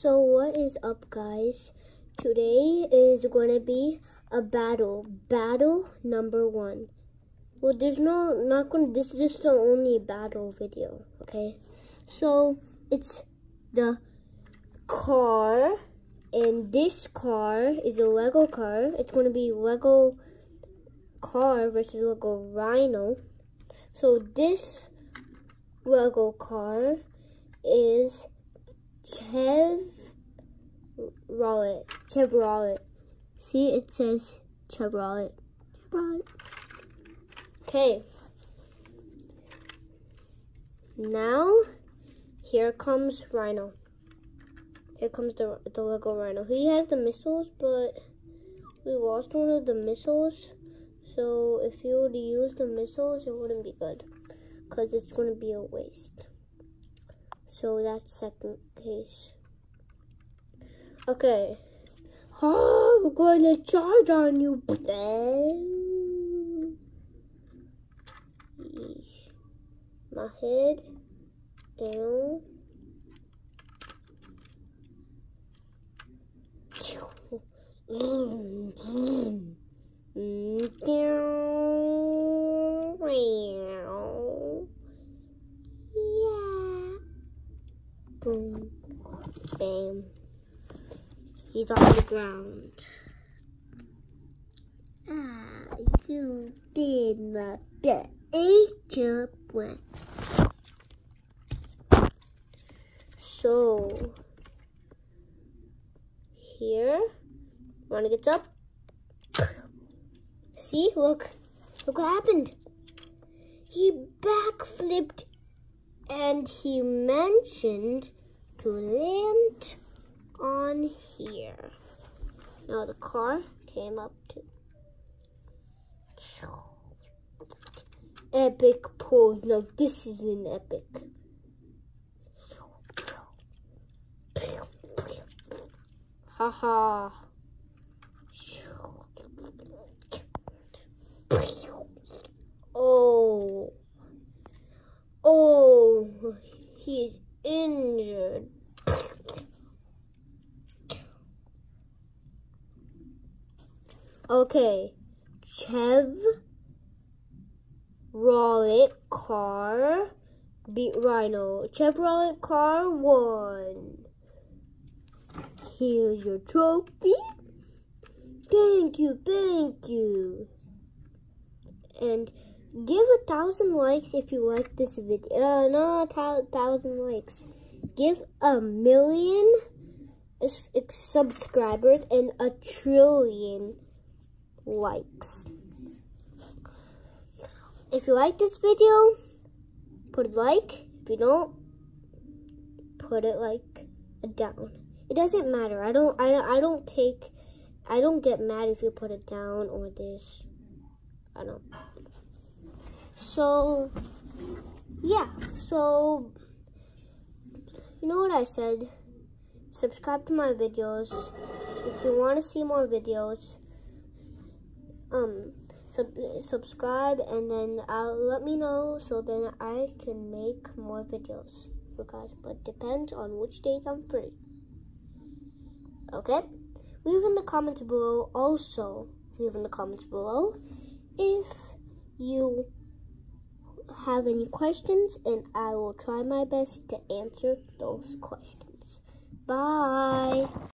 So what is up guys? Today is to be a battle. Battle number one. Well, there's no, not to, this is just the only battle video, okay? So, it's the car, and this car is a Lego car. It's to be Lego car versus Lego Rhino. So, this Lego car is Chevrolet. Chevrolet. See, it says Chevrolet. Chevrolet. Okay. Now, here comes Rhino. Here comes the, the Lego Rhino. He has the missiles, but we lost one of the missiles. So if you were to use the missiles, it wouldn't be good. Because it's going to be a waste. So that's second case. Okay. Oh, I'm going to charge on you. Yeesh. My head down. Boom. He's on the ground. Ah, you did my best. one. So, here, Ronnie gets up. See, look, look what happened. He backflipped and he mentioned to land on here. Now the car came up to epic pose. Now this is an epic. Haha. Oh. Oh, he's. Okay, Chev Rollet car beat Rhino. Chevrolet car won. Here's your trophy. Thank you, thank you. And give a thousand likes if you like this video. Uh, not a thousand likes. Give a million subscribers and a trillion likes. If you like this video, put a like. If you don't, put it like a down. It doesn't matter. I don't. I. I don't take. I don't get mad if you put it down or this. I don't. So, yeah. So, you know what I said? Subscribe to my videos. If you want to see more videos, um, sub subscribe and then I'll let me know so then I can make more videos for guys. But depends on which days I'm free. Okay? Leave in the comments below. Also, leave in the comments below if you have any questions and I will try my best to answer those questions. Bye.